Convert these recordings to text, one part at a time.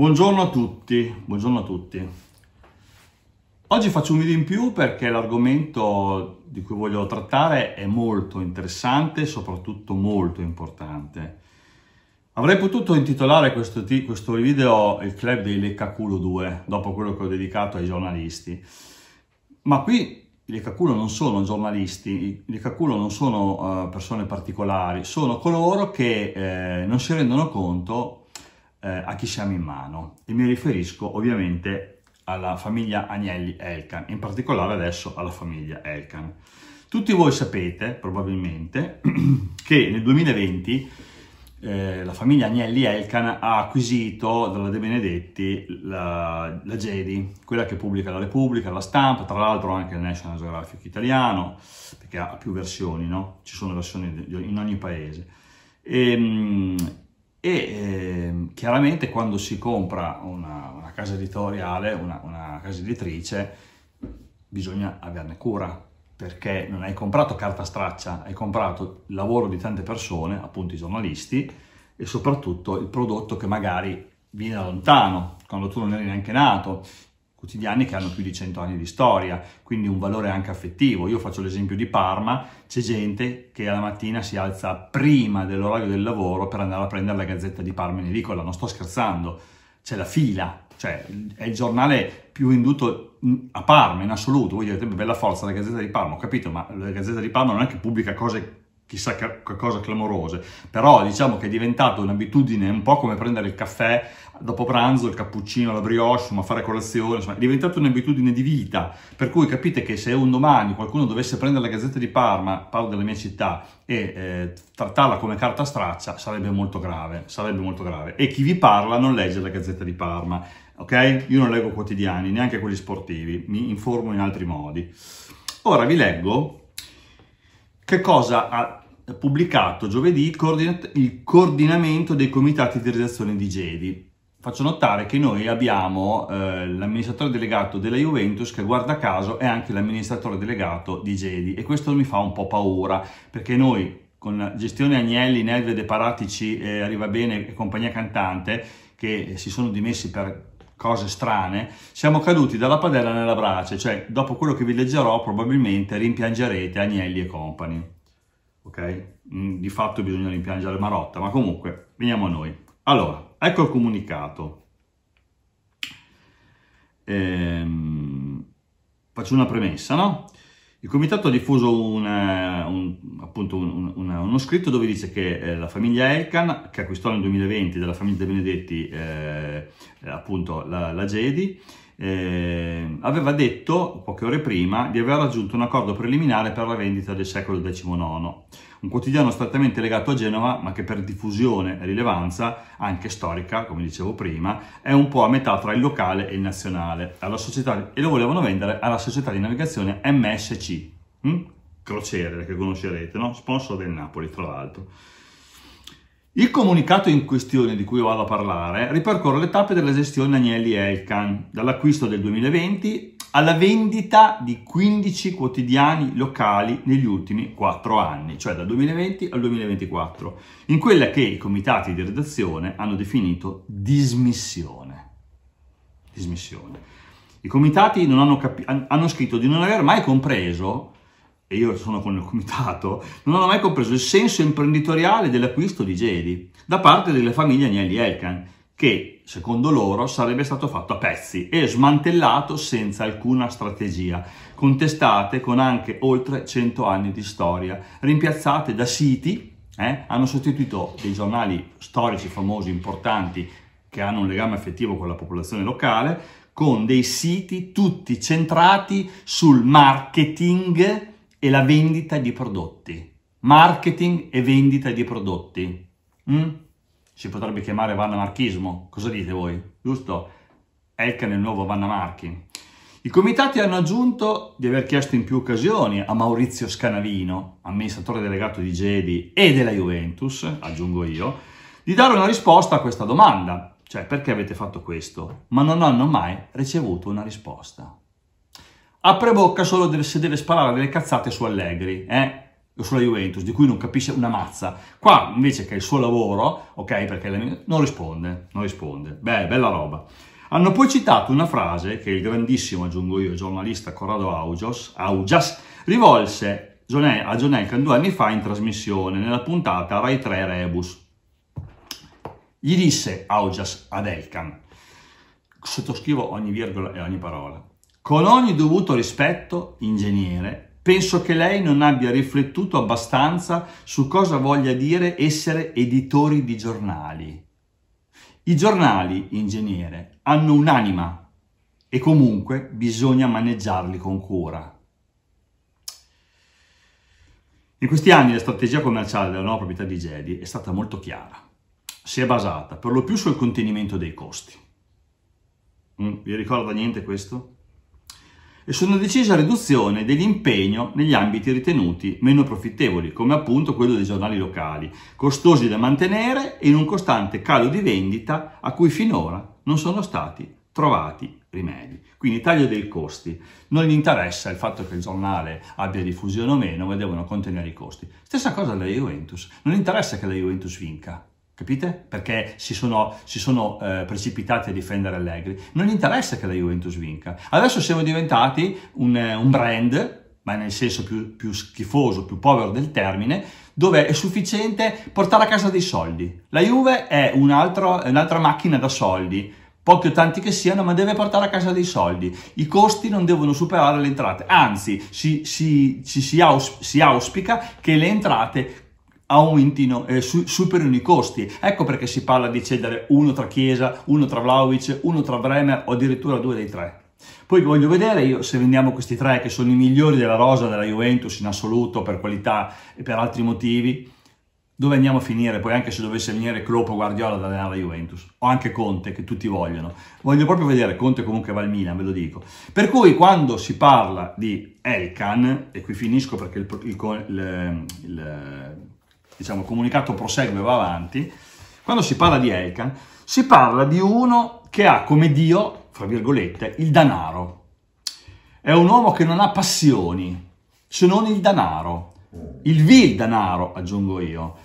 Buongiorno a tutti, buongiorno a tutti. Oggi faccio un video in più perché l'argomento di cui voglio trattare è molto interessante e soprattutto molto importante. Avrei potuto intitolare questo, questo video il club dei Leccaculo 2, dopo quello che ho dedicato ai giornalisti. Ma qui i Leccaculo non sono giornalisti, i Leccaculo non sono uh, persone particolari, sono coloro che eh, non si rendono conto eh, a chi siamo in mano e mi riferisco ovviamente alla famiglia Agnelli Elkan, in particolare adesso alla famiglia Elkan. Tutti voi sapete probabilmente che nel 2020 eh, la famiglia Agnelli Elkan ha acquisito dalla De Benedetti la, la Jedi, quella che pubblica la Repubblica, la stampa, tra l'altro anche il National Geographic italiano, perché ha più versioni, no? ci sono versioni in ogni paese. E, ehm, e eh, chiaramente quando si compra una, una casa editoriale, una, una, casa editrice, bisogna averne cura, perché non hai comprato carta straccia, hai comprato il lavoro di tante persone, appunto i giornalisti, e soprattutto il prodotto che magari viene da lontano, quando tu non eri neanche nato, quotidiani che hanno più di 100 anni di storia, quindi un valore anche affettivo. Io faccio l'esempio di Parma, c'è gente che alla mattina si alza prima dell'orario del lavoro per andare a prendere la Gazzetta di Parma in edicola, non sto scherzando, c'è la fila, cioè è il giornale più venduto a Parma in assoluto, voi direte bella forza la Gazzetta di Parma, ho capito, ma la Gazzetta di Parma non è che pubblica cose chissà che cose clamorose, però diciamo che è diventato un'abitudine un po' come prendere il caffè dopo pranzo, il cappuccino, la brioche, insomma fare colazione, insomma è diventata un'abitudine di vita, per cui capite che se un domani qualcuno dovesse prendere la Gazzetta di Parma, parlo della mia città, e eh, trattarla come carta straccia, sarebbe molto grave, sarebbe molto grave. E chi vi parla non legge la Gazzetta di Parma, ok? Io non leggo quotidiani, neanche quelli sportivi, mi informo in altri modi. Ora vi leggo che cosa ha pubblicato giovedì il coordinamento dei comitati di redazione di Gedi. Faccio notare che noi abbiamo eh, l'amministratore delegato della Juventus che guarda caso è anche l'amministratore delegato di Gedi e questo mi fa un po' paura perché noi con gestione Agnelli, Nedved e Paratici, eh, Arriva Bene e compagnia cantante che si sono dimessi per cose strane, siamo caduti dalla padella nella brace, cioè dopo quello che vi leggerò probabilmente rimpiangerete Agnelli e compagni ok? Mm, di fatto bisogna rimpiangere Marotta, ma comunque veniamo a noi. Allora, ecco il comunicato. Ehm, faccio una premessa, no? Il comitato ha diffuso un, eh, un, appunto un, uno scritto dove dice che eh, la famiglia Elkan, che acquistò nel 2020 dalla famiglia De Benedetti eh, appunto la, la Gedi, eh, aveva detto poche ore prima di aver raggiunto un accordo preliminare per la vendita del secolo XIX, un quotidiano strettamente legato a Genova, ma che per diffusione e rilevanza, anche storica, come dicevo prima, è un po' a metà tra il locale e il nazionale, società, e lo volevano vendere alla società di navigazione MSC, hm? crociere che conoscerete, no? sponsor del Napoli tra l'altro. Il comunicato in questione di cui vado a parlare ripercorre le tappe della gestione Agnelli Elkan, dall'acquisto del 2020 alla vendita di 15 quotidiani locali negli ultimi 4 anni, cioè dal 2020 al 2024, in quella che i comitati di redazione hanno definito dismissione. Dismissione. I comitati hanno, capi- hanno scritto di non aver mai compreso e io sono con il comitato, non hanno mai compreso il senso imprenditoriale dell'acquisto di Jedi da parte delle famiglie Agnelli Elkan, che secondo loro sarebbe stato fatto a pezzi e smantellato senza alcuna strategia, contestate con anche oltre 100 anni di storia, rimpiazzate da siti, eh, hanno sostituito dei giornali storici famosi, importanti, che hanno un legame affettivo con la popolazione locale, con dei siti tutti centrati sul marketing e la vendita di prodotti. Marketing e vendita di prodotti. Mm? Si potrebbe chiamare vannamarchismo. Cosa dite voi? Giusto? Ecco nel nuovo Vanna Marchi. I comitati hanno aggiunto di aver chiesto in più occasioni a Maurizio Scanavino, amministratore delegato di Gedi e della Juventus, aggiungo io, di dare una risposta a questa domanda, cioè perché avete fatto questo, ma non hanno mai ricevuto una risposta apre bocca solo se deve sparare delle cazzate su Allegri, eh? sulla Juventus, di cui non capisce una mazza. Qua invece che è il suo lavoro, ok, perché non risponde, non risponde. Beh, bella roba. Hanno poi citato una frase che il grandissimo, aggiungo io, giornalista Corrado Augias, Augias rivolse a John Elkan due anni fa in trasmissione, nella puntata Rai 3 Rebus. Gli disse Augias ad Elkan, sottoscrivo ogni virgola e ogni parola, con ogni dovuto rispetto, ingegnere, Penso che lei non abbia riflettuto abbastanza su cosa voglia dire essere editori di giornali. I giornali, ingegnere, hanno un'anima e comunque bisogna maneggiarli con cura. In questi anni la strategia commerciale della nuova proprietà di Jedi è stata molto chiara. Si è basata per lo più sul contenimento dei costi. Mm, vi ricorda niente questo? E su una decisa riduzione dell'impegno negli ambiti ritenuti meno profittevoli, come appunto quello dei giornali locali, costosi da mantenere e in un costante calo di vendita a cui finora non sono stati trovati rimedi. Quindi taglio dei costi. Non gli interessa il fatto che il giornale abbia diffusione o meno, ma devono contenere i costi. Stessa cosa della Juventus. Non interessa che la Juventus vinca. Capite? Perché si sono, si sono eh, precipitati a difendere Allegri. Non gli interessa che la Juventus vinca. Adesso siamo diventati un, un brand, ma nel senso più, più, schifoso, più povero del termine, dove è sufficiente portare a casa dei soldi. La Juve è un'altra macchina da soldi, pochi o tanti che siano, ma deve portare a casa dei soldi. I costi non devono superare le entrate, anzi si, si, si, si auspica che le entrate aumentino, eh, su, superino i costi. Ecco perché si parla di cedere uno tra Chiesa, uno tra Vlaovic, uno tra Bremer o addirittura due dei tre. Poi voglio vedere io se vendiamo questi tre che sono i migliori della rosa della Juventus in assoluto per qualità e per altri motivi, dove andiamo a finire poi anche se dovesse venire Klopp o Guardiola ad allenare la Juventus o anche Conte che tutti vogliono. Voglio proprio vedere, Conte comunque va al Milan, ve lo dico. Per cui quando si parla di Elkan, e qui finisco perché il, il, il, il diciamo, comunicato prosegue va avanti, quando si parla di Elkan, si parla di uno che ha come Dio, fra virgolette, il danaro. È un uomo che non ha passioni, se non il danaro. Il vil danaro, aggiungo io.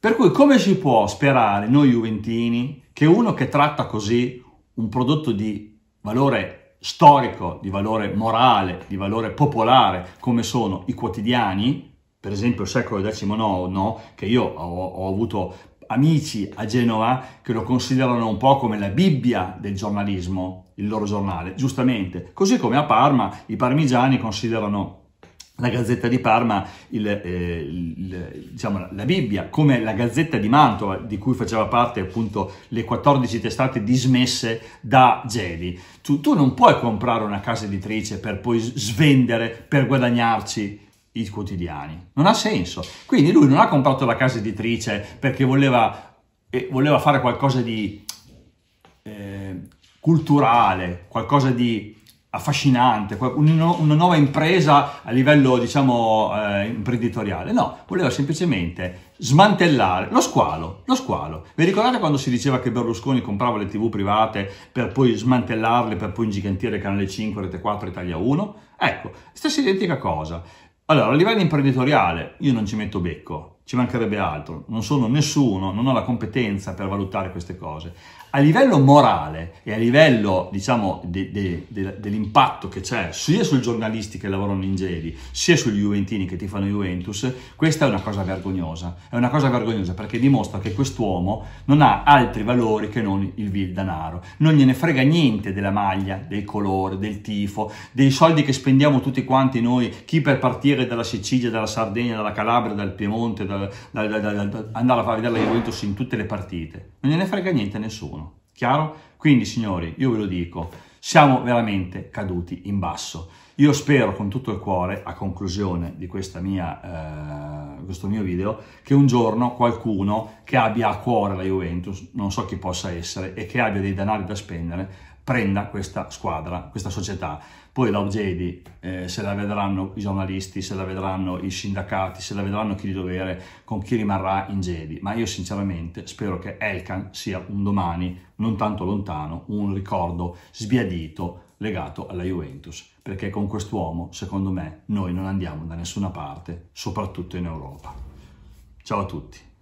Per cui come si può sperare, noi juventini, che uno che tratta così un prodotto di valore storico, di valore morale, di valore popolare, come sono i quotidiani, per esempio il secolo XIX, che io ho, ho avuto amici a Genova che lo considerano un po' come la Bibbia del giornalismo, il loro giornale, giustamente. Così come a Parma i parmigiani considerano la Gazzetta di Parma il, eh, il, diciamo, la Bibbia, come la Gazzetta di Mantova, di cui faceva parte appunto le 14 testate dismesse da Gedi. Tu, tu non puoi comprare una casa editrice per poi svendere, per guadagnarci i quotidiani. Non ha senso. Quindi lui non ha comprato la casa editrice perché voleva, eh, voleva fare qualcosa di eh, culturale, qualcosa di affascinante, una nuova impresa a livello, diciamo, eh, imprenditoriale. No, voleva semplicemente smantellare lo squalo, lo squalo. Vi ricordate quando si diceva che Berlusconi comprava le tv private per poi smantellarle, per poi ingigantire Canale 5, Rete 4, Italia 1? Ecco, stessa identica cosa. Allora, a livello imprenditoriale io non ci metto becco, ci mancherebbe altro, non sono nessuno, non ho la competenza per valutare queste cose a livello morale e a livello, diciamo, de, de, de, dell'impatto che c'è sia sui giornalisti che lavorano in Gedi, sia sugli Juventini che ti fanno Juventus, questa è una cosa vergognosa. È una cosa vergognosa perché dimostra che quest'uomo non ha altri valori che non il vil danaro. Non gliene frega niente della maglia, del colore, del tifo, dei soldi che spendiamo tutti quanti noi, chi per partire dalla Sicilia, dalla Sardegna, dalla Calabria, dal Piemonte, dal, dal, dal, andare a far vedere la Juventus in tutte le partite. Non gliene frega niente a nessuno. Chiaro? Quindi signori, io ve lo dico, siamo veramente caduti in basso. Io spero con tutto il cuore, a conclusione di mia, eh, questo mio video, che un giorno qualcuno che abbia a cuore la Juventus, non so chi possa essere, e che abbia dei denari da spendere, prenda questa squadra, questa società. Poi la Jedi eh, se la vedranno i giornalisti, se la vedranno i sindacati, se la vedranno chi di dovere, con chi rimarrà in Jedi. Ma io sinceramente spero che Elkan sia un domani, non tanto lontano, un ricordo sbiadito legato alla Juventus. perché con quest'uomo, secondo me, noi non andiamo da nessuna parte, soprattutto in Europa. Ciao a tutti.